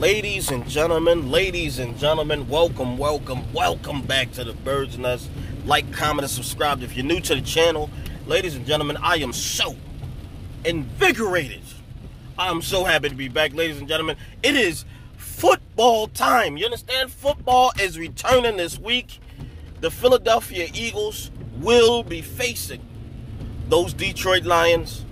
Ladies and gentlemen, ladies and gentlemen, welcome, welcome, welcome back to the Bird's Nest. Like, comment, and subscribe if you're new to the channel. Ladies and gentlemen, I am so invigorated. I'm so happy to be back, ladies and gentlemen. It is football time. You understand? Football is returning this week. The Philadelphia Eagles will be facing those Detroit Lions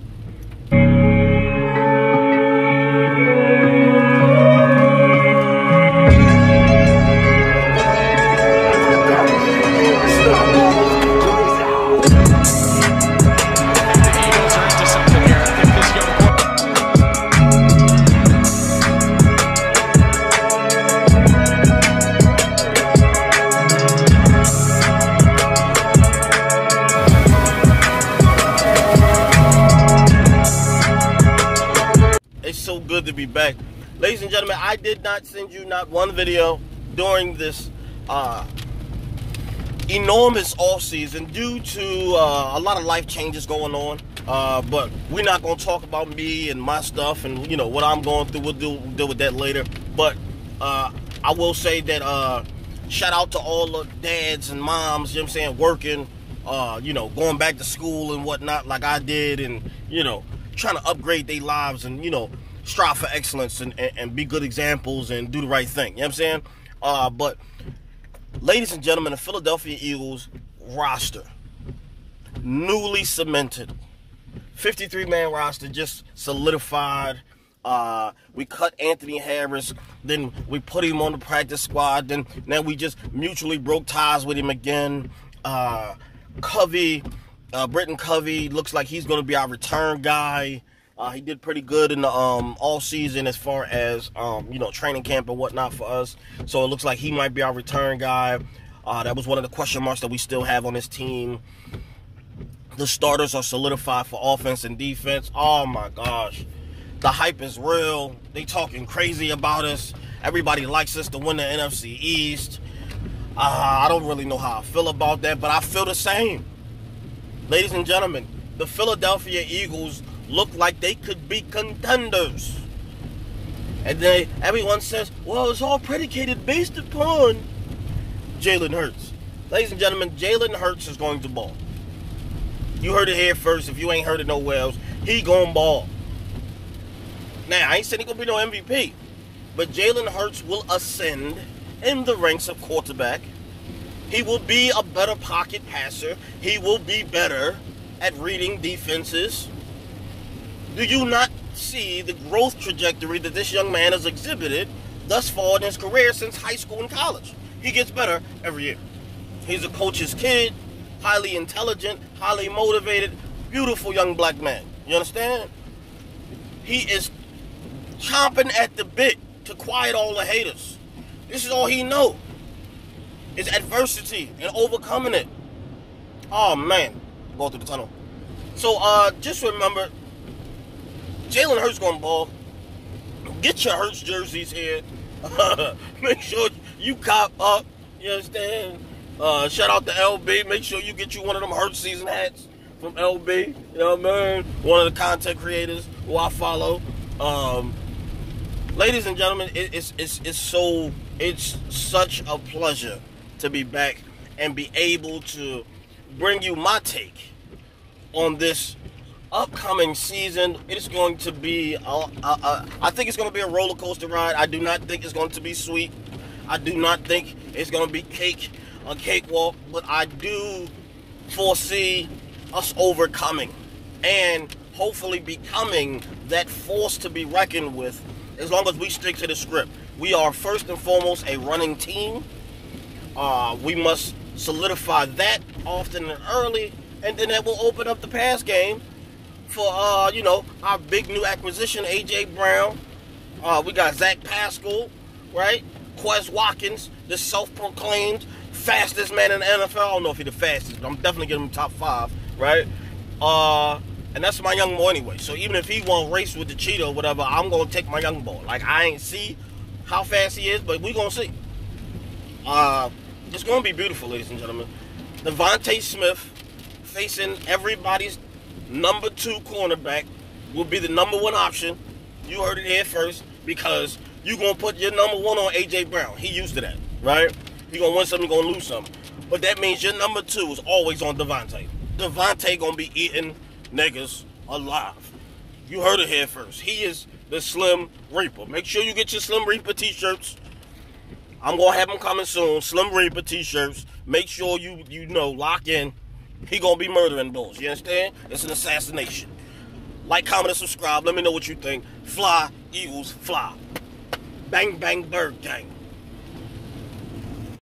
be back. Ladies and gentlemen, I did not send you not one video during this uh, enormous off season due to uh, a lot of life changes going on. Uh, but we're not going to talk about me and my stuff and you know what I'm going through. We'll deal, we'll deal with that later. But uh, I will say that uh, shout out to all the dads and moms. You know I'm saying, working, uh, you know, going back to school and whatnot like I did, and you know, trying to upgrade their lives and you know strive for excellence and, and, and, be good examples and do the right thing. You know what I'm saying? Uh, but, ladies and gentlemen, the Philadelphia Eagles roster, newly cemented, 53 man roster just solidified. Uh, we cut Anthony Harris, then we put him on the practice squad, then now we just mutually broke ties with him again. Uh, Covey, uh, Britton Covey looks like he's going to be our return guy. Uh, he did pretty good in the um, all season as far as um, you know training camp and whatnot for us. So it looks like he might be our return guy. Uh, that was one of the question marks that we still have on this team. The starters are solidified for offense and defense. Oh my gosh, the hype is real. They talking crazy about us. Everybody likes us to win the NFC East. Uh, I don't really know how I feel about that, but I feel the same. Ladies and gentlemen, the Philadelphia Eagles look like they could be contenders. And they everyone says, well, it's all predicated based upon Jalen Hurts. Ladies and gentlemen, Jalen Hurts is going to ball. You heard it here first. If you ain't heard it nowhere else, he going ball. Now, I ain't saying he gonna be no MVP, but Jalen Hurts will ascend in the ranks of quarterback. He will be a better pocket passer. He will be better at reading defenses. Do you not see the growth trajectory that this young man has exhibited thus far in his career since high school and college? He gets better every year. He's a coach's kid, highly intelligent, highly motivated, beautiful young black man. You understand? He is chomping at the bit to quiet all the haters. This is all he know. Is adversity and overcoming it. Oh man, go through the tunnel. So uh, just remember, Jalen Hurts to ball. Get your Hurts jerseys here. Make sure you cop up. You understand? Uh, shout out to LB. Make sure you get you one of them Hurts season hats from LB. You know what I mean? One of the content creators who I follow. Um, ladies and gentlemen, it, it's it's it's so it's such a pleasure to be back and be able to bring you my take on this upcoming season, it's going to be, I think it's going to be a roller coaster ride. I do not think it's going to be sweet. I do not think it's going to be cake, a cakewalk, but I do foresee us overcoming and hopefully becoming that force to be reckoned with as long as we stick to the script. We are first and foremost a running team. Uh, we must solidify that often and early, and then that will open up the pass game for uh, you know, our big new acquisition, AJ Brown. Uh, we got Zach Pascal, right? Quez Watkins, the self-proclaimed fastest man in the NFL. I don't know if he's the fastest, but I'm definitely getting him top five, right? Uh, and that's my young boy anyway. So even if he won't race with the cheetah or whatever, I'm gonna take my young boy. Like I ain't see how fast he is, but we gonna see. Uh, it's gonna be beautiful, ladies and gentlemen. DeVonta Smith facing everybody's number two cornerback will be the number one option. You heard it here first because you gonna put your number one on AJ Brown. He used to that, right? You gonna win something, you gonna lose something. But that means your number two is always on DeVonta. DeVonta gonna be eating niggas alive. You heard it here first. He is the Slim Reaper. Make sure you get your Slim Reaper t-shirts. I'm gonna have them coming soon. Slim Reaper t-shirts. Make sure you you know lock in. He gonna be murdering bulls. You understand? It's an assassination. Like, comment, and subscribe. Let me know what you think. Fly, Eagles, fly. Bang, bang, bird gang.